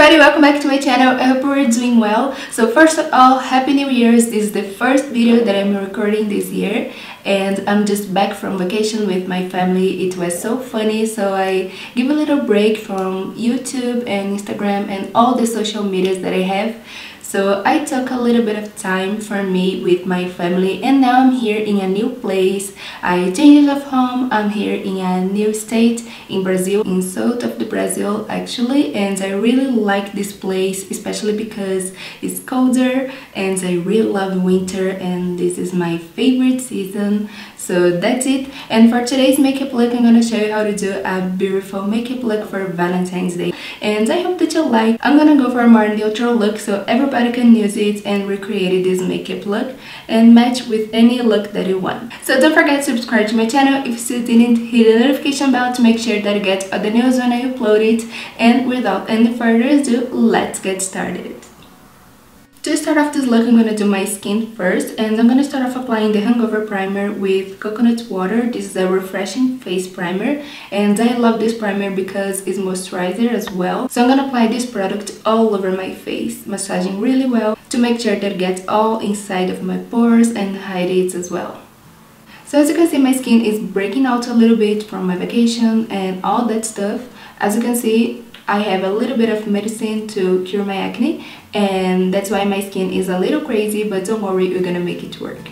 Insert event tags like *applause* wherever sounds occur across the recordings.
everybody, welcome back to my channel. I hope you're doing well. So first of all, Happy New Year's. This is the first video that I'm recording this year and I'm just back from vacation with my family. It was so funny, so I give a little break from YouTube and Instagram and all the social medias that I have so I took a little bit of time for me with my family and now I'm here in a new place. I changed of home. I'm here in a new state in Brazil, in south of the Brazil actually and I really like this place especially because it's colder and I really love winter and this is my favorite season. So that's it and for today's makeup look I'm gonna show you how to do a beautiful makeup look for Valentine's Day and I hope that you like. I'm gonna go for a more neutral look so everybody can use it and recreate this makeup look and match with any look that you want. So don't forget to subscribe to my channel if you still didn't hit the notification bell to make sure that you get all the news when I upload it and without any further ado, let's get started. To start off this look, I'm going to do my skin first and I'm going to start off applying the Hangover Primer with coconut water. This is a refreshing face primer and I love this primer because it's moisturizer as well. So I'm going to apply this product all over my face, massaging really well to make sure that it gets all inside of my pores and hydrates as well. So as you can see, my skin is breaking out a little bit from my vacation and all that stuff. As you can see, I have a little bit of medicine to cure my acne and that's why my skin is a little crazy but don't worry, we're gonna make it work.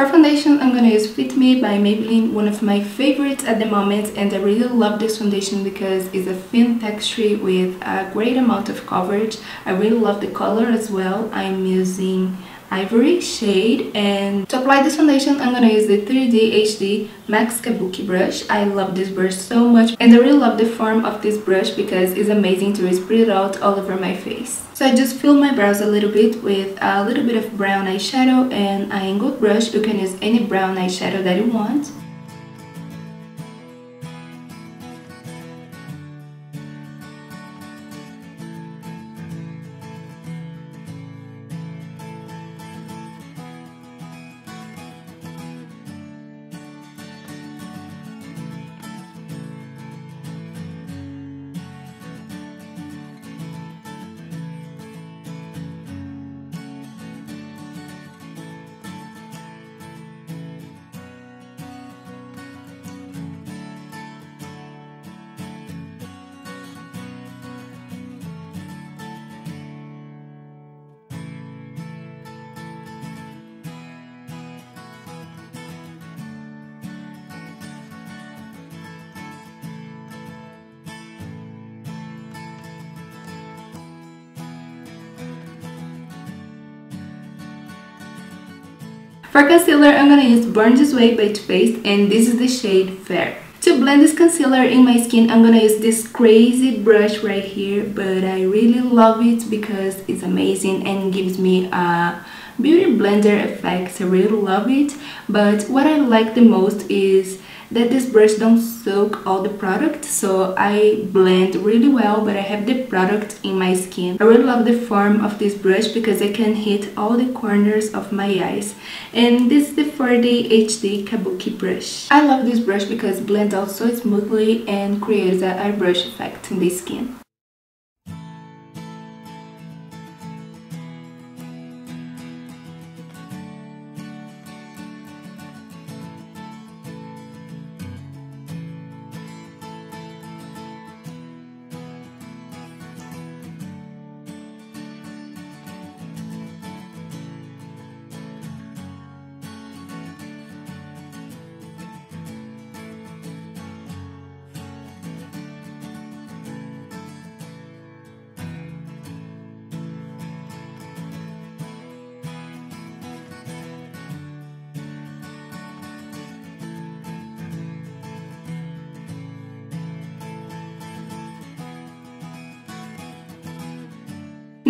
For foundation, I'm gonna use Fit Me by Maybelline, one of my favorites at the moment and I really love this foundation because it's a thin texture with a great amount of coverage. I really love the color as well. I'm using ivory shade and to apply this foundation I'm gonna use the 3D HD Max Kabuki brush. I love this brush so much and I really love the form of this brush because it's amazing to spread it out all over my face. So I just fill my brows a little bit with a little bit of brown eyeshadow and an angled brush. You can use any brown eyeshadow that you want. For concealer, I'm gonna use Born This Way by Too Faced and this is the shade Fair. To blend this concealer in my skin, I'm gonna use this crazy brush right here, but I really love it because it's amazing and gives me a beauty blender effect. I really love it, but what I like the most is that this brush don't soak all the product so I blend really well but I have the product in my skin. I really love the form of this brush because I can hit all the corners of my eyes and this is the 4D HD Kabuki brush. I love this brush because it blends out so smoothly and creates a airbrush effect in the skin.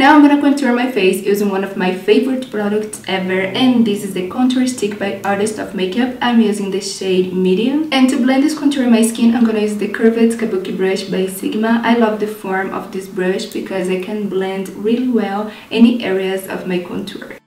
Now I'm gonna contour my face using one of my favorite products ever and this is the contour stick by Artist of Makeup. I'm using the shade medium and to blend this contour in my skin I'm gonna use the curved kabuki brush by Sigma. I love the form of this brush because I can blend really well any areas of my contour.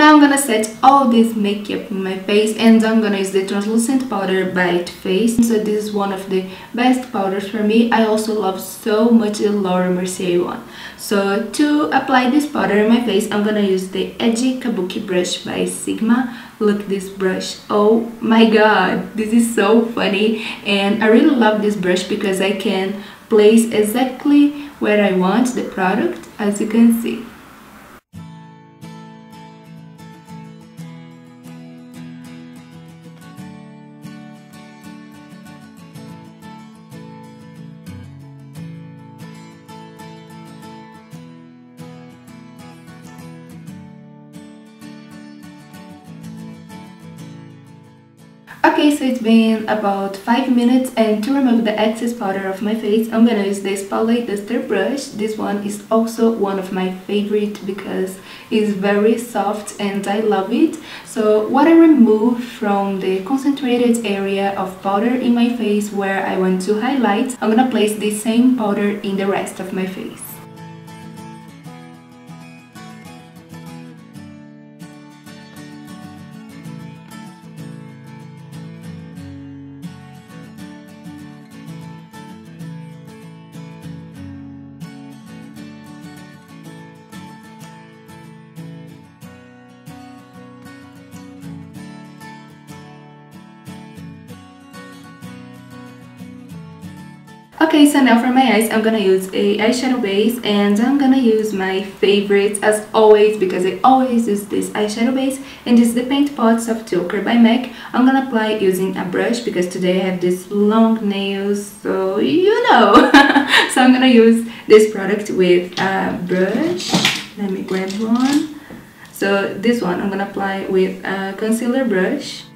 Now I'm gonna set all this makeup in my face and I'm gonna use the translucent powder by Too Faced. So this is one of the best powders for me. I also love so much the Laura Mercier one. So to apply this powder in my face, I'm gonna use the Edgy Kabuki brush by Sigma. Look this brush. Oh my god, this is so funny and I really love this brush because I can place exactly where I want the product as you can see. Okay, so it's been about 5 minutes and to remove the excess powder of my face, I'm gonna use this Palette Duster brush. This one is also one of my favorite because it's very soft and I love it. So what I remove from the concentrated area of powder in my face where I want to highlight, I'm gonna place the same powder in the rest of my face. Okay, so now for my eyes, I'm gonna use a eyeshadow base and I'm gonna use my favorites as always because I always use this eyeshadow base and this is the Paint Pot Soft Ochre by MAC. I'm gonna apply using a brush because today I have these long nails, so you know. *laughs* so I'm gonna use this product with a brush. Let me grab one. So this one I'm gonna apply with a concealer brush.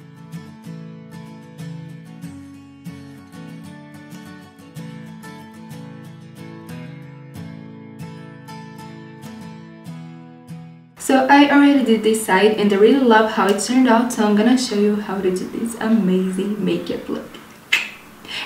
So I already did this side and I really love how it turned out so I'm gonna show you how to do this amazing makeup look.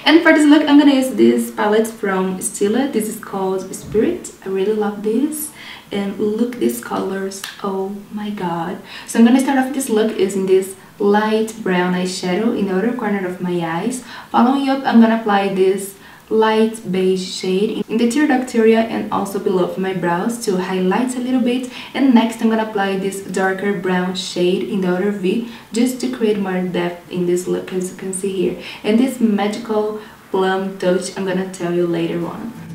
And for this look I'm gonna use this palette from Stila. This is called Spirit. I really love this and look these colors oh my god so i'm gonna start off this look using this light brown eyeshadow in the outer corner of my eyes following up i'm gonna apply this light beige shade in the tear duct area and also below my brows to highlight a little bit and next I'm gonna apply this darker brown shade in the outer V just to create more depth in this look as you can see here and this magical plum touch I'm gonna tell you later on.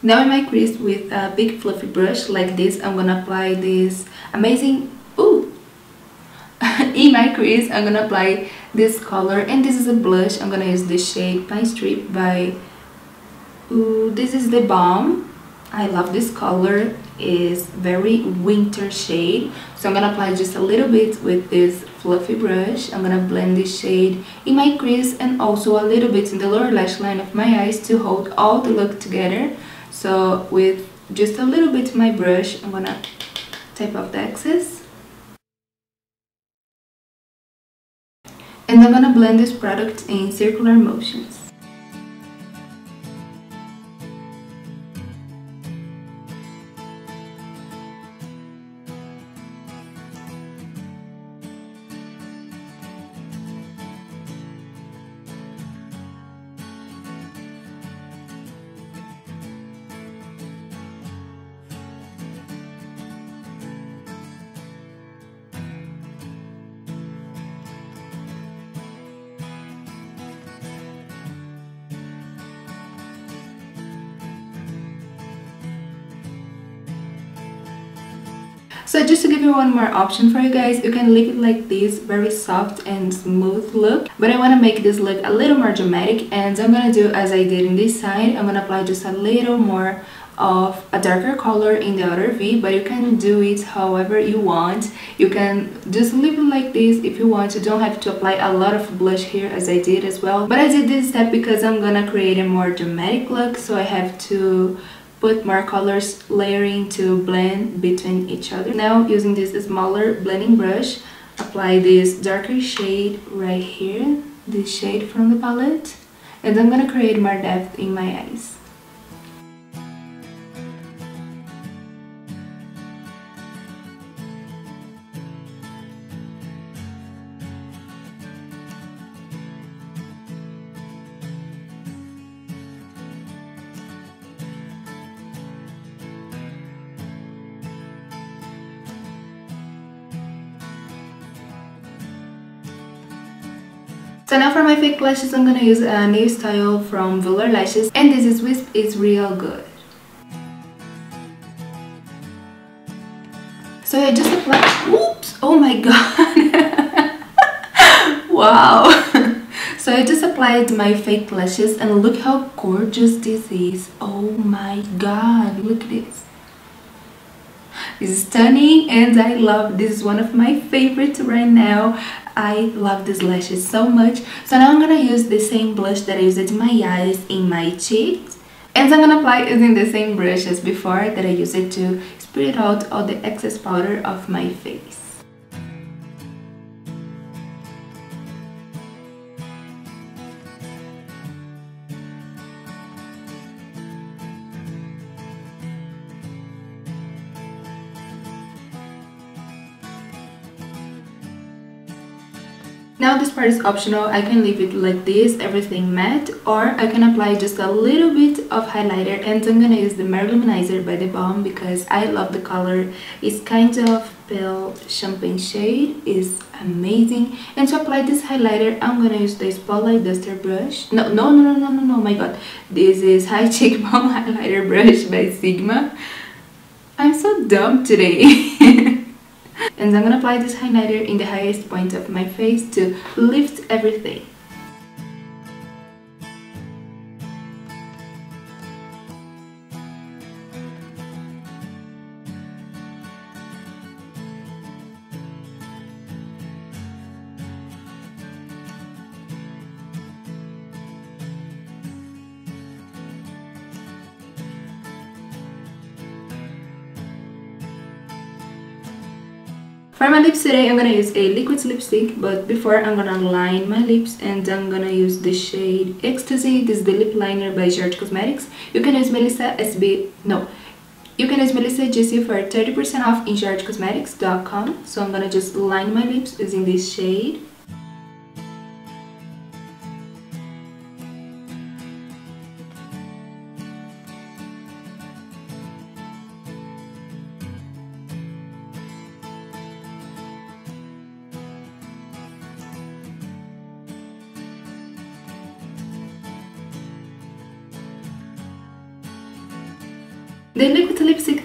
Now in my crease with a big fluffy brush like this, I'm gonna apply this amazing, ooh, *laughs* in my crease, I'm gonna apply this color and this is a blush. I'm gonna use the shade Pine Strip by, ooh, this is the Balm. I love this color. Is very winter shade. So I'm gonna apply just a little bit with this fluffy brush. I'm gonna blend this shade in my crease and also a little bit in the lower lash line of my eyes to hold all the look together so with just a little bit of my brush I'm gonna type off the excess. And I'm gonna blend this product in circular motions So just to give you one more option for you guys, you can leave it like this, very soft and smooth look. But I want to make this look a little more dramatic and I'm going to do as I did in this side. I'm going to apply just a little more of a darker color in the other V but you can do it however you want you can just leave it like this if you want you don't have to apply a lot of blush here as I did as well but I did this step because I'm gonna create a more dramatic look so I have to put more colors layering to blend between each other. Now using this smaller blending brush, apply this darker shade right here, this shade from the palette, and I'm gonna create more depth in my eyes. So now for my fake lashes, I'm gonna use a new style from Velour Lashes and this is Whisp It's Real Good. So I just applied, oops, oh my god, *laughs* wow. *laughs* so I just applied my fake lashes and look how gorgeous this is. Oh my god, look at this. It's stunning and I love this is one of my favorites right now I love these lashes so much. So now I'm gonna use the same blush that I used in my eyes in my cheeks. And I'm gonna apply using the same brush as before that I used it to spread out all the excess powder of my face. Part is optional, I can leave it like this, everything matte, or I can apply just a little bit of highlighter and I'm gonna use the Mary Lou Manizer by The Balm because I love the color. It's kind of pale champagne shade, is amazing. And to apply this highlighter, I'm gonna use the Spotlight Duster brush. No, no, no, no, no, no, no, my god. This is *laughs* High Cheekbone Highlighter Brush by Sigma. I'm so dumb today. *laughs* and I'm gonna apply this highlighter in the highest point of my face to lift everything. For my lips today, I'm gonna use a liquid lipstick, but before I'm gonna line my lips and I'm gonna use the shade Ecstasy. This is the lip liner by George Cosmetics. You can use Melissa SB, no, you can use Melissa GC for 30% off in georgecosmetics.com. So I'm gonna just line my lips using this shade.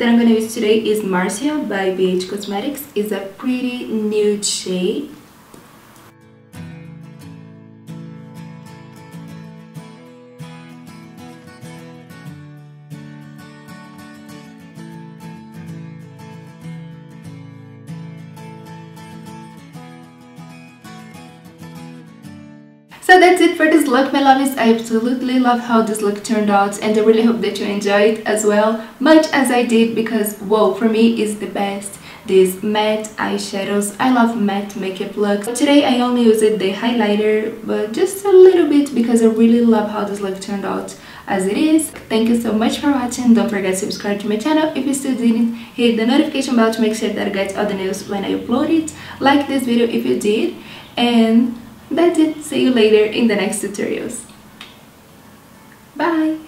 That I'm going to use today is Marcia by BH Cosmetics. It's a pretty nude shade. That's it for this look my loves. I absolutely love how this look turned out and I really hope that you enjoyed it as well much as I did because whoa for me is the best these matte eyeshadows. I love matte makeup looks. Today I only used the highlighter but just a little bit because I really love how this look turned out as it is. Thank you so much for watching. Don't forget to subscribe to my channel if you still didn't. Hit the notification bell to make sure that I get all the news when I upload it. Like this video if you did and that's it. See you later in the next tutorials. Bye!